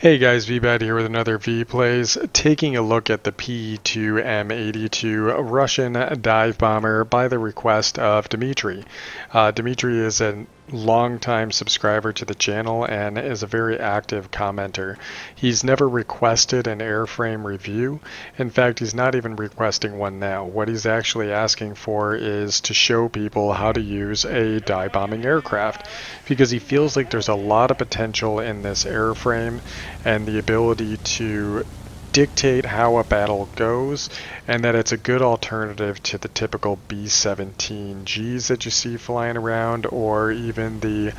Hey guys, Veebat here with another Veeplays, taking a look at the P-2M82 Russian dive bomber by the request of Dimitri. Uh, Dimitri is a longtime subscriber to the channel and is a very active commenter. He's never requested an airframe review. In fact, he's not even requesting one now. What he's actually asking for is to show people how to use a dive bombing aircraft because he feels like there's a lot of potential in this airframe and the ability to dictate how a battle goes, and that it's a good alternative to the typical B-17Gs that you see flying around, or even the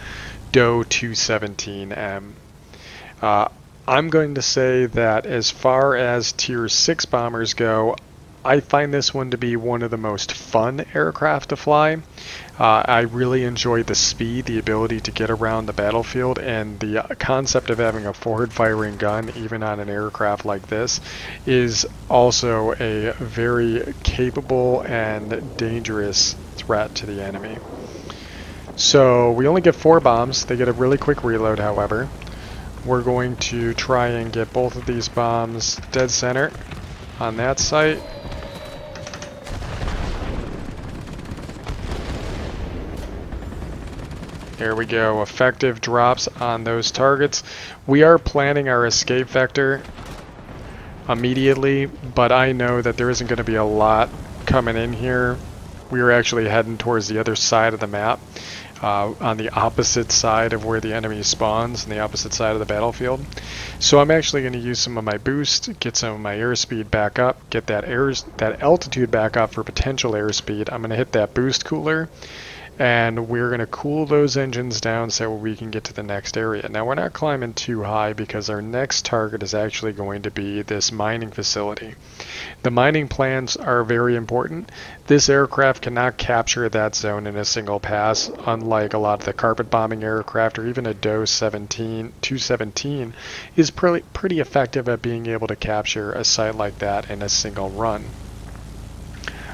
Do 217M. Uh, I'm going to say that as far as Tier 6 bombers go, I find this one to be one of the most fun aircraft to fly. Uh, I really enjoy the speed, the ability to get around the battlefield, and the concept of having a forward firing gun, even on an aircraft like this, is also a very capable and dangerous threat to the enemy. So we only get four bombs. They get a really quick reload, however. We're going to try and get both of these bombs dead center on that site There we go. Effective drops on those targets. We are planning our escape vector immediately, but I know that there isn't going to be a lot coming in here. We are actually heading towards the other side of the map, uh, on the opposite side of where the enemy spawns, on the opposite side of the battlefield. So I'm actually going to use some of my boost, get some of my airspeed back up, get that air that altitude back up for potential airspeed. I'm going to hit that boost cooler and we're going to cool those engines down so we can get to the next area. Now we're not climbing too high because our next target is actually going to be this mining facility. The mining plans are very important. This aircraft cannot capture that zone in a single pass, unlike a lot of the carpet bombing aircraft or even a Do 17, 217 is pretty, pretty effective at being able to capture a site like that in a single run.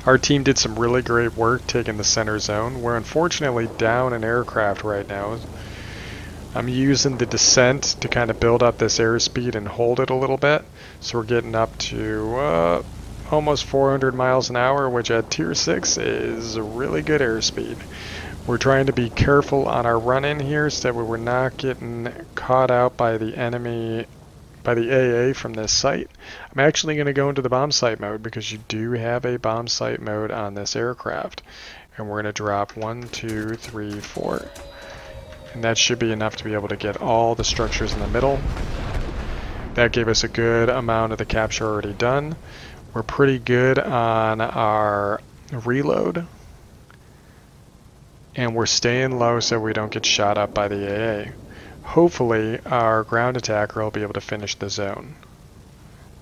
Our team did some really great work taking the center zone. We're unfortunately down an aircraft right now. I'm using the descent to kind of build up this airspeed and hold it a little bit. So we're getting up to uh, almost 400 miles an hour, which at tier 6 is a really good airspeed. We're trying to be careful on our run-in here so that we're not getting caught out by the enemy by the AA from this site. I'm actually going to go into the bomb sight mode because you do have a bomb sight mode on this aircraft. And we're going to drop one, two, three, four. And that should be enough to be able to get all the structures in the middle. That gave us a good amount of the capture already done. We're pretty good on our reload. And we're staying low so we don't get shot up by the AA. Hopefully our ground attacker will be able to finish the zone.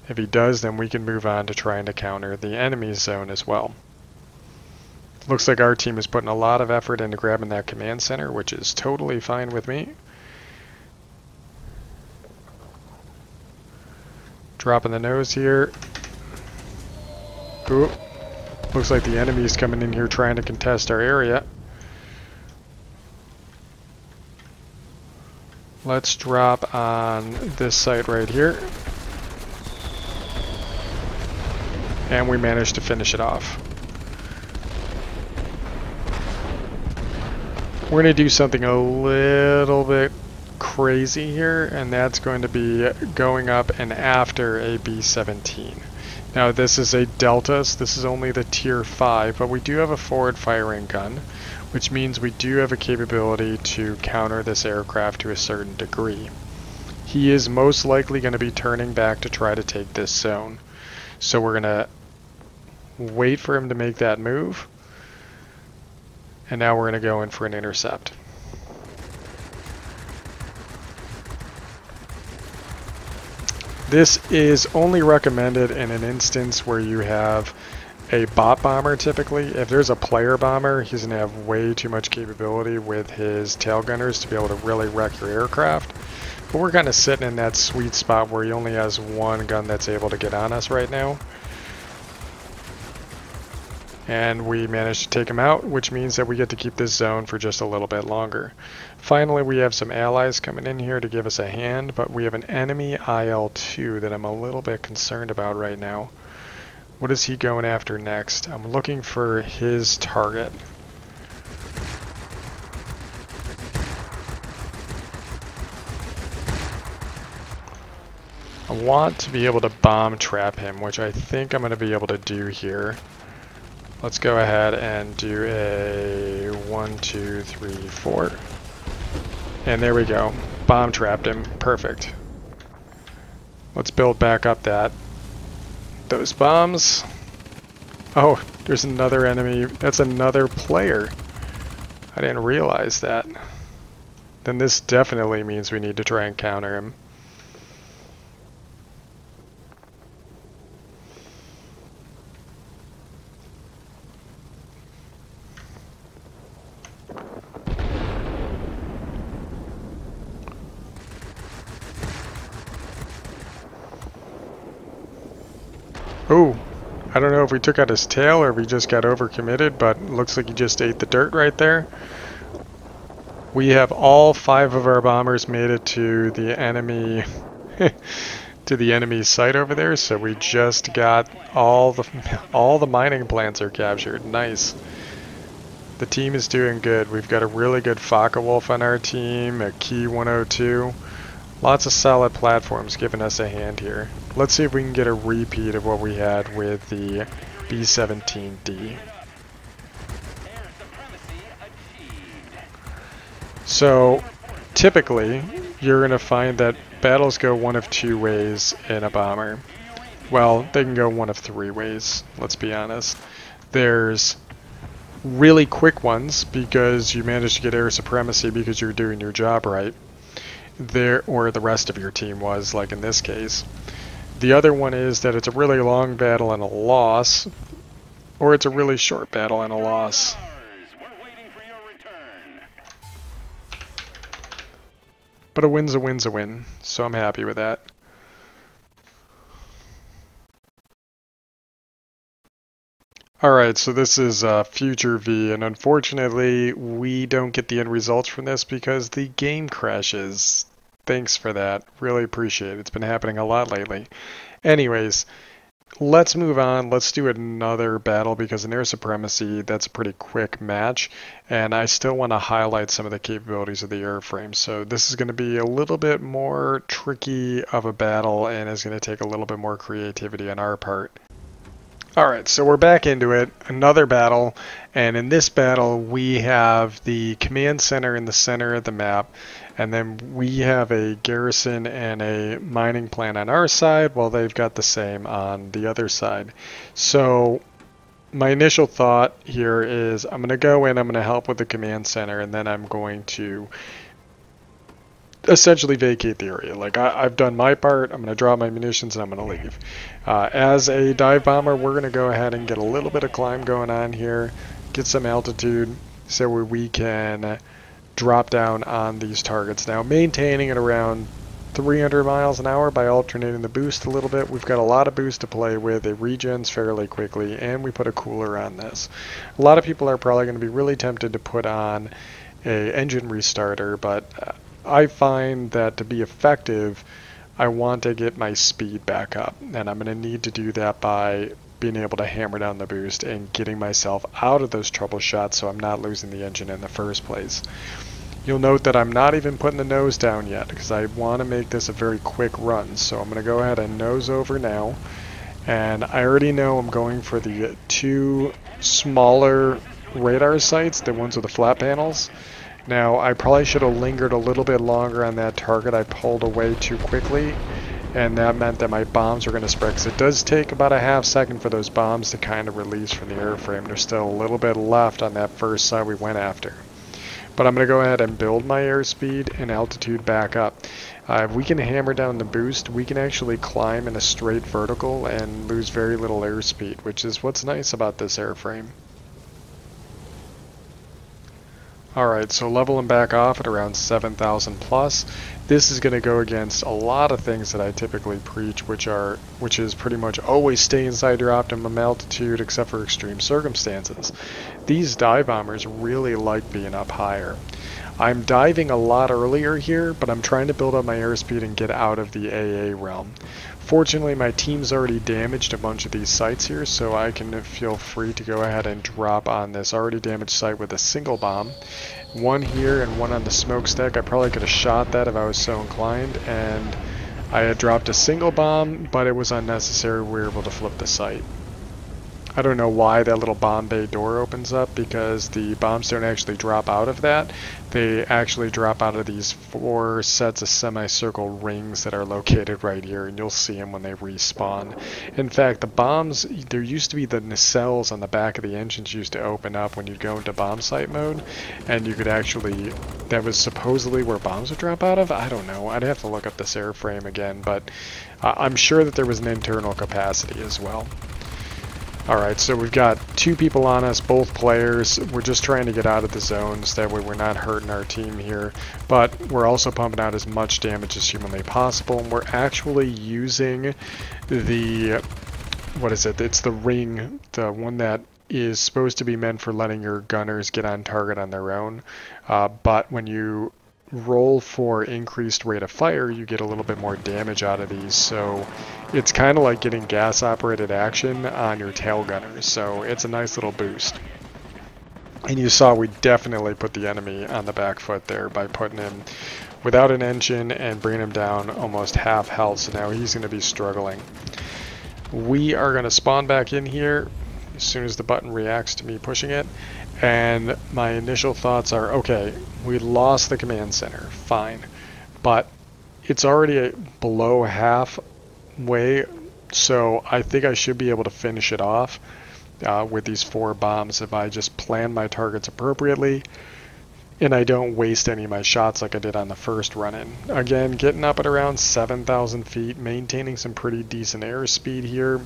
If he does, then we can move on to trying to counter the enemy's zone as well. Looks like our team is putting a lot of effort into grabbing that command center, which is totally fine with me. Dropping the nose here. Ooh. Looks like the enemy's coming in here trying to contest our area. Let's drop on this site right here. And we managed to finish it off. We're going to do something a little bit crazy here, and that's going to be going up and after a B-17. Now this is a Delta, so this is only the tier 5, but we do have a forward firing gun which means we do have a capability to counter this aircraft to a certain degree. He is most likely going to be turning back to try to take this zone. So we're going to wait for him to make that move. And now we're going to go in for an intercept. This is only recommended in an instance where you have a bot bomber typically. If there's a player bomber, he's going to have way too much capability with his tail gunners to be able to really wreck your aircraft. But we're kind of sitting in that sweet spot where he only has one gun that's able to get on us right now. And we managed to take him out, which means that we get to keep this zone for just a little bit longer. Finally, we have some allies coming in here to give us a hand, but we have an enemy IL-2 that I'm a little bit concerned about right now. What is he going after next? I'm looking for his target. I want to be able to bomb trap him, which I think I'm going to be able to do here. Let's go ahead and do a one, two, three, four. And there we go. Bomb trapped him. Perfect. Let's build back up that. Those bombs. Oh, there's another enemy. That's another player. I didn't realize that. Then this definitely means we need to try and counter him. Oh, I don't know if we took out his tail or he just got overcommitted, but looks like he just ate the dirt right there. We have all five of our bombers made it to the enemy to the enemy site over there, so we just got all the all the mining plants are captured. Nice. The team is doing good. We've got a really good Focke-Wulf on our team, a Ki 102. Lots of solid platforms giving us a hand here. Let's see if we can get a repeat of what we had with the B-17D. So, typically, you're going to find that battles go one of two ways in a bomber. Well, they can go one of three ways, let's be honest. There's really quick ones because you managed to get air supremacy because you're doing your job right there or the rest of your team was, like in this case. The other one is that it's a really long battle and a loss, or it's a really short battle and a loss. But a win's a win's a win, so I'm happy with that. Alright, so this is uh, Future V, and unfortunately we don't get the end results from this because the game crashes. Thanks for that. Really appreciate it. It's been happening a lot lately. Anyways, let's move on. Let's do another battle because in Air Supremacy, that's a pretty quick match, and I still want to highlight some of the capabilities of the airframe. So this is going to be a little bit more tricky of a battle and is going to take a little bit more creativity on our part. Alright, so we're back into it. Another battle, and in this battle we have the command center in the center of the map, and then we have a garrison and a mining plant on our side, while they've got the same on the other side. So my initial thought here is I'm going to go in, I'm going to help with the command center, and then I'm going to essentially vacate the area. Like I, have done my part, I'm going to drop my munitions and I'm going to leave. Uh, as a dive bomber, we're going to go ahead and get a little bit of climb going on here, get some altitude so we can drop down on these targets. Now maintaining it around 300 miles an hour by alternating the boost a little bit. We've got a lot of boost to play with. It regens fairly quickly and we put a cooler on this. A lot of people are probably going to be really tempted to put on a engine restarter, but uh, I find that to be effective, I want to get my speed back up. And I'm going to need to do that by being able to hammer down the boost and getting myself out of those trouble shots so I'm not losing the engine in the first place. You'll note that I'm not even putting the nose down yet because I want to make this a very quick run. So I'm going to go ahead and nose over now. And I already know I'm going for the two smaller radar sites, the ones with the flat panels. Now, I probably should have lingered a little bit longer on that target. I pulled away too quickly, and that meant that my bombs were going to spread, because it does take about a half second for those bombs to kind of release from the airframe. There's still a little bit left on that first side we went after. But I'm going to go ahead and build my airspeed and altitude back up. Uh, if we can hammer down the boost, we can actually climb in a straight vertical and lose very little airspeed, which is what's nice about this airframe. Alright, so level them back off at around 7,000 plus. This is going to go against a lot of things that I typically preach, which are which is pretty much always stay inside your optimum altitude except for extreme circumstances. These dive bombers really like being up higher. I'm diving a lot earlier here, but I'm trying to build up my airspeed and get out of the AA realm. Fortunately, my team's already damaged a bunch of these sites here, so I can feel free to go ahead and drop on this already damaged site with a single bomb. One here and one on the smokestack. I probably could have shot that if I was so inclined, and I had dropped a single bomb, but it was unnecessary. We were able to flip the site. I don't know why that little bomb bay door opens up because the bombs don't actually drop out of that. They actually drop out of these four sets of semicircle rings that are located right here and you'll see them when they respawn. In fact, the bombs, there used to be the nacelles on the back of the engines used to open up when you go into bomb sight mode and you could actually, that was supposedly where bombs would drop out of? I don't know. I'd have to look up this airframe again, but uh, I'm sure that there was an internal capacity as well. Alright, so we've got two people on us, both players. We're just trying to get out of the zones, that way we're not hurting our team here. But we're also pumping out as much damage as humanly possible, and we're actually using the... What is it? It's the ring, the one that is supposed to be meant for letting your gunners get on target on their own. Uh, but when you roll for increased rate of fire, you get a little bit more damage out of these. So it's kind of like getting gas operated action on your tail gunners. So it's a nice little boost. And you saw we definitely put the enemy on the back foot there by putting him without an engine and bringing him down almost half health. So now he's going to be struggling. We are going to spawn back in here as soon as the button reacts to me pushing it. And my initial thoughts are, okay, we lost the command center, fine. But it's already below halfway, so I think I should be able to finish it off uh, with these four bombs if I just plan my targets appropriately and I don't waste any of my shots like I did on the first run-in. Again, getting up at around 7,000 feet, maintaining some pretty decent airspeed here,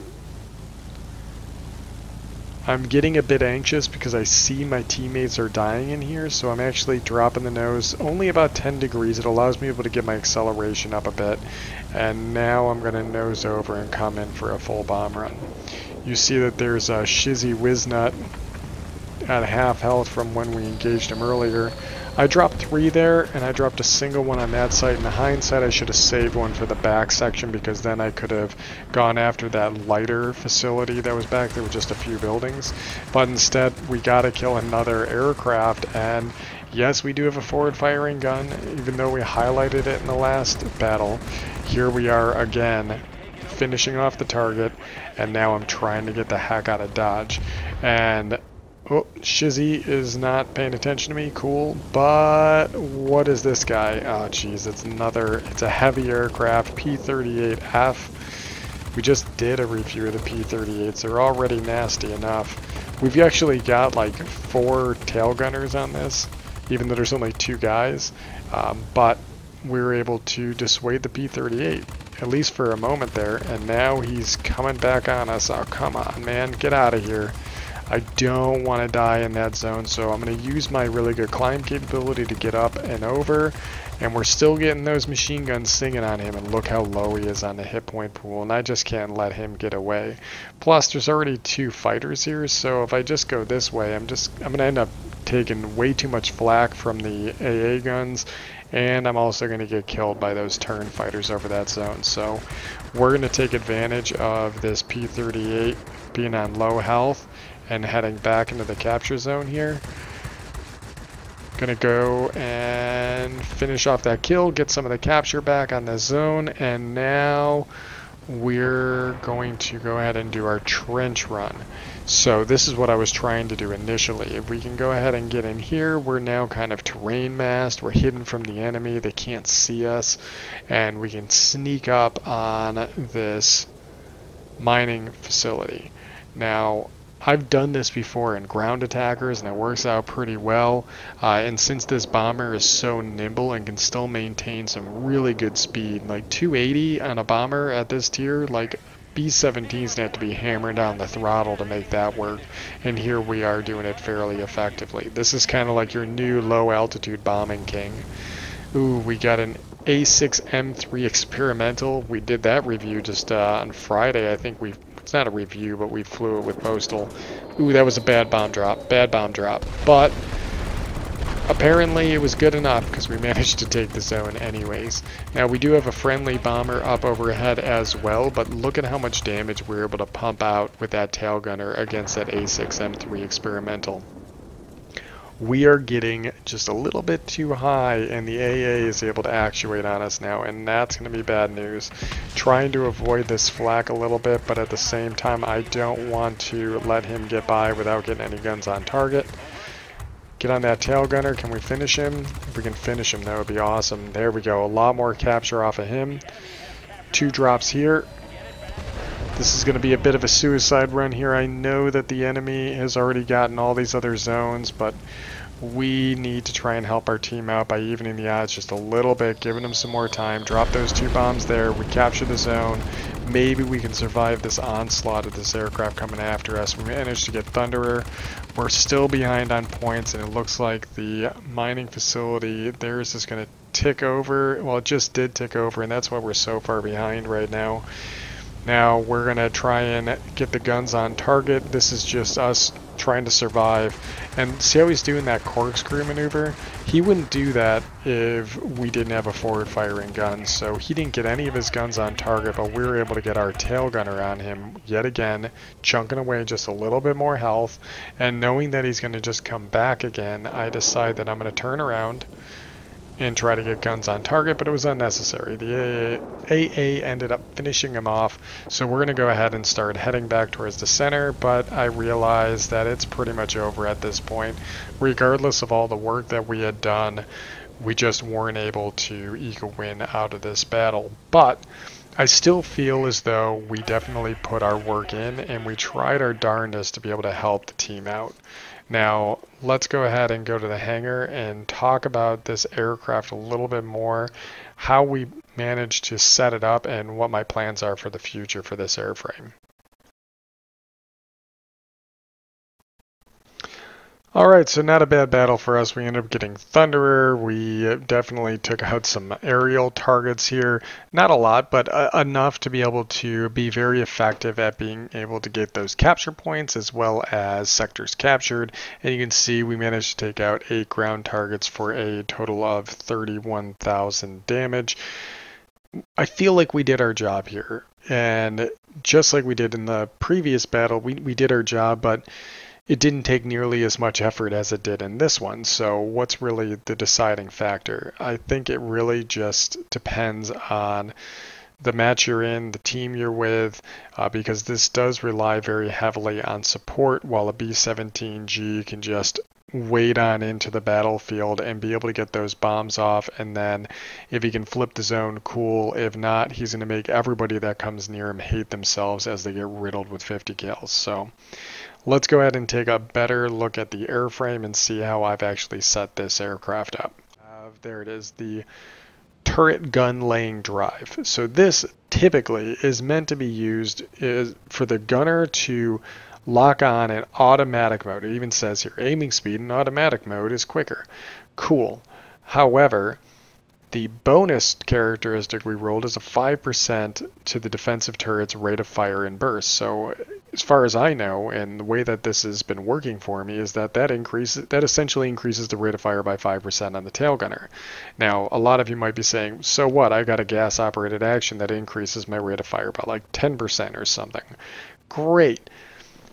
I'm getting a bit anxious because I see my teammates are dying in here, so I'm actually dropping the nose only about 10 degrees. It allows me able to get my acceleration up a bit, and now I'm going to nose over and come in for a full bomb run. You see that there's a Shizzy Wiznut at half health from when we engaged him earlier. I dropped three there, and I dropped a single one on that site. In the hindsight, I should have saved one for the back section because then I could have gone after that lighter facility that was back there with just a few buildings. But instead, we got to kill another aircraft, and yes, we do have a forward-firing gun, even though we highlighted it in the last battle. Here we are again, finishing off the target, and now I'm trying to get the heck out of Dodge. And Oh, Shizzy is not paying attention to me. Cool. But what is this guy? Oh, jeez. It's another... It's a heavy aircraft. P-38F. We just did a review of the P-38s. They're already nasty enough. We've actually got like four tail gunners on this, even though there's only two guys. Um, but we were able to dissuade the P-38, at least for a moment there. And now he's coming back on us. Oh, come on, man. Get out of here. I don't want to die in that zone, so I'm going to use my really good climb capability to get up and over. And we're still getting those machine guns singing on him, and look how low he is on the hit point pool, and I just can't let him get away. Plus, there's already two fighters here, so if I just go this way, I'm just I'm going to end up taking way too much flak from the AA guns, and I'm also going to get killed by those turn fighters over that zone. So we're going to take advantage of this P-38 being on low health and heading back into the capture zone here. Gonna go and finish off that kill, get some of the capture back on the zone, and now we're going to go ahead and do our trench run. So this is what I was trying to do initially. If we can go ahead and get in here, we're now kind of terrain masked, we're hidden from the enemy, they can't see us, and we can sneak up on this mining facility. Now, I've done this before in ground attackers and it works out pretty well. Uh, and since this bomber is so nimble and can still maintain some really good speed, like 280 on a bomber at this tier, like B-17s have to be hammering down the throttle to make that work. And here we are doing it fairly effectively. This is kind of like your new low altitude bombing king. Ooh, we got an A6M3 experimental. We did that review just uh, on Friday. I think we it's not a review, but we flew it with Postal. Ooh, that was a bad bomb drop. Bad bomb drop. But apparently it was good enough because we managed to take the zone anyways. Now we do have a friendly bomber up overhead as well, but look at how much damage we are able to pump out with that tail gunner against that A6M3 experimental we are getting just a little bit too high and the AA is able to actuate on us now and that's going to be bad news. Trying to avoid this flak a little bit but at the same time I don't want to let him get by without getting any guns on target. Get on that tail gunner. Can we finish him? If we can finish him that would be awesome. There we go. A lot more capture off of him. Two drops here. This is going to be a bit of a suicide run here. I know that the enemy has already gotten all these other zones, but we need to try and help our team out by evening the odds just a little bit, giving them some more time. Drop those two bombs there. We capture the zone. Maybe we can survive this onslaught of this aircraft coming after us. We managed to get Thunderer. We're still behind on points, and it looks like the mining facility, theirs is going to tick over. Well, it just did tick over, and that's why we're so far behind right now. Now we're going to try and get the guns on target. This is just us trying to survive. And see how he's doing that corkscrew maneuver? He wouldn't do that if we didn't have a forward firing gun. So he didn't get any of his guns on target, but we were able to get our tail gunner on him yet again, chunking away just a little bit more health. And knowing that he's going to just come back again, I decide that I'm going to turn around and try to get guns on target, but it was unnecessary. The AA ended up finishing him off, so we're going to go ahead and start heading back towards the center, but I realize that it's pretty much over at this point. Regardless of all the work that we had done, we just weren't able to eke a win out of this battle. But I still feel as though we definitely put our work in and we tried our darndest to be able to help the team out. Now, let's go ahead and go to the hangar and talk about this aircraft a little bit more, how we managed to set it up, and what my plans are for the future for this airframe. Alright, so not a bad battle for us. We ended up getting Thunderer. We definitely took out some aerial targets here. Not a lot, but uh, enough to be able to be very effective at being able to get those capture points as well as sectors captured. And you can see we managed to take out eight ground targets for a total of 31,000 damage. I feel like we did our job here. And just like we did in the previous battle, we, we did our job, but it didn't take nearly as much effort as it did in this one. So, what's really the deciding factor? I think it really just depends on the match you're in, the team you're with, uh, because this does rely very heavily on support, while a B 17G can just wade on into the battlefield and be able to get those bombs off. And then if he can flip the zone, cool. If not, he's going to make everybody that comes near him hate themselves as they get riddled with 50 cals. So Let's go ahead and take a better look at the airframe and see how I've actually set this aircraft up. Uh, there it is, the turret gun laying drive. So this typically is meant to be used is for the gunner to lock on in automatic mode. It even says here aiming speed in automatic mode is quicker. Cool. However, the bonus characteristic we rolled is a 5% to the defensive turret's rate of fire and burst. So as far as I know, and the way that this has been working for me is that that increases that essentially increases the rate of fire by 5% on the tail gunner. Now, a lot of you might be saying, "So what? I got a gas operated action that increases my rate of fire by like 10% or something." Great.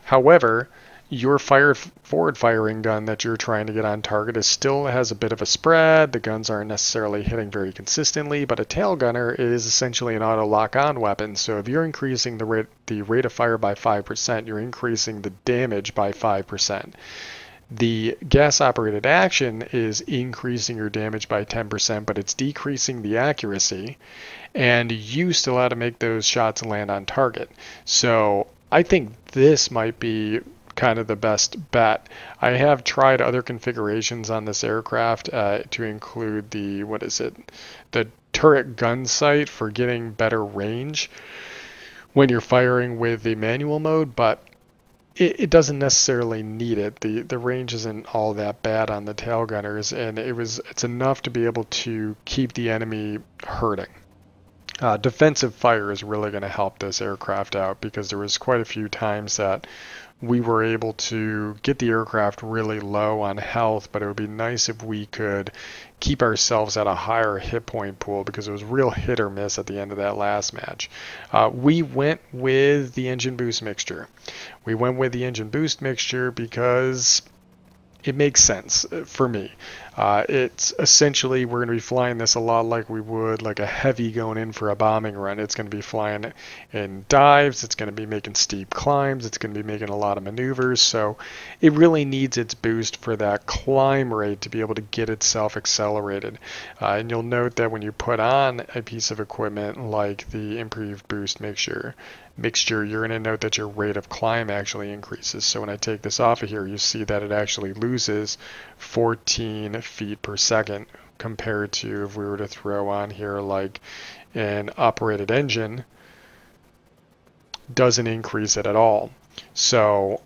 However, your fire forward firing gun that you're trying to get on target is still has a bit of a spread. The guns aren't necessarily hitting very consistently, but a tail gunner is essentially an auto lock on weapon. So if you're increasing the rate the rate of fire by 5%, you're increasing the damage by 5%. The gas operated action is increasing your damage by 10%, but it's decreasing the accuracy, and you still have to make those shots land on target. So I think this might be kind of the best bet. I have tried other configurations on this aircraft uh, to include the, what is it, the turret gun sight for getting better range when you're firing with the manual mode, but it, it, doesn't necessarily need it. The the range isn't all that bad on the tail gunners, and it was it's enough to be able to keep the enemy hurting. Uh, defensive fire is really going to help this aircraft out because there was quite a few times that we were able to get the aircraft really low on health, but it would be nice if we could keep ourselves at a higher hit point pool because it was real hit or miss at the end of that last match. Uh, we went with the engine boost mixture. We went with the engine boost mixture because it makes sense uh, for me. Uh, it's essentially we're going to be flying this a lot like we would like a heavy going in for a bombing run. It's going to be flying in dives. It's going to be making steep climbs. It's going to be making a lot of maneuvers. So it really needs its boost for that climb rate to be able to get itself accelerated. Uh, and you'll note that when you put on a piece of equipment like the improved boost mixture, mixture, you're going to note that your rate of climb actually increases. So when I take this off of here, you see that it actually loses 14 feet per second compared to if we were to throw on here like an operated engine, doesn't increase it at all. So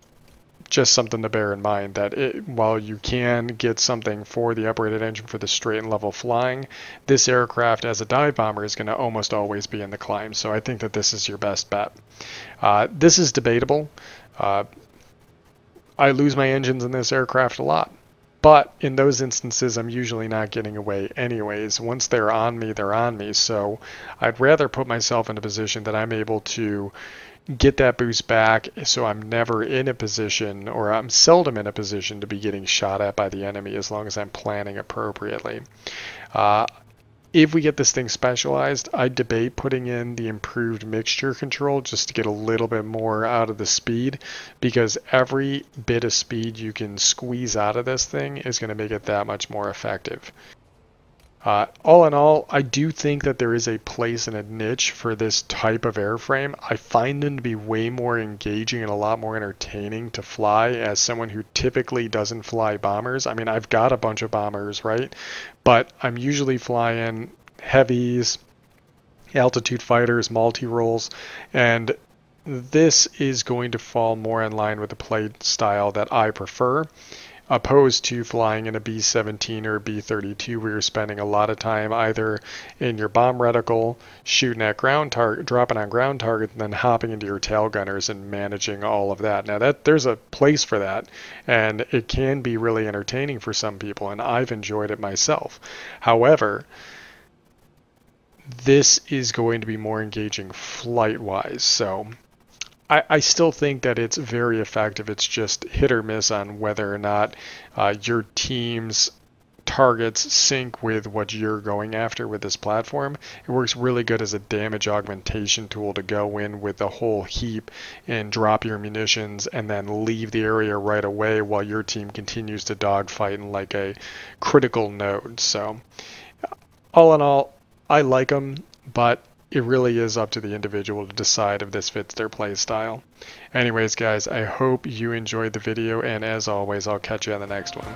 just something to bear in mind that it, while you can get something for the operated engine for the straight and level flying, this aircraft as a dive bomber is going to almost always be in the climb. So I think that this is your best bet. Uh, this is debatable. Uh, I lose my engines in this aircraft a lot. But in those instances, I'm usually not getting away anyways. Once they're on me, they're on me. So I'd rather put myself in a position that I'm able to get that boost back so I'm never in a position or I'm seldom in a position to be getting shot at by the enemy as long as I'm planning appropriately. Uh, if we get this thing specialized, I debate putting in the improved mixture control just to get a little bit more out of the speed because every bit of speed you can squeeze out of this thing is going to make it that much more effective. Uh, all in all, I do think that there is a place and a niche for this type of airframe. I find them to be way more engaging and a lot more entertaining to fly as someone who typically doesn't fly bombers. I mean, I've got a bunch of bombers, right? But I'm usually flying heavies, altitude fighters, multi-roles, and this is going to fall more in line with the play style that I prefer opposed to flying in a B-17 or B-32 where you're spending a lot of time either in your bomb reticle shooting at ground target dropping on ground target and then hopping into your tail gunners and managing all of that. Now that there's a place for that and it can be really entertaining for some people and I've enjoyed it myself. However this is going to be more engaging flight wise so I, I still think that it's very effective. It's just hit or miss on whether or not uh, your team's targets sync with what you're going after with this platform. It works really good as a damage augmentation tool to go in with a whole heap and drop your munitions and then leave the area right away while your team continues to dogfight in like a critical node. So all in all, I like them, but it really is up to the individual to decide if this fits their play style. Anyways, guys, I hope you enjoyed the video, and as always, I'll catch you on the next one.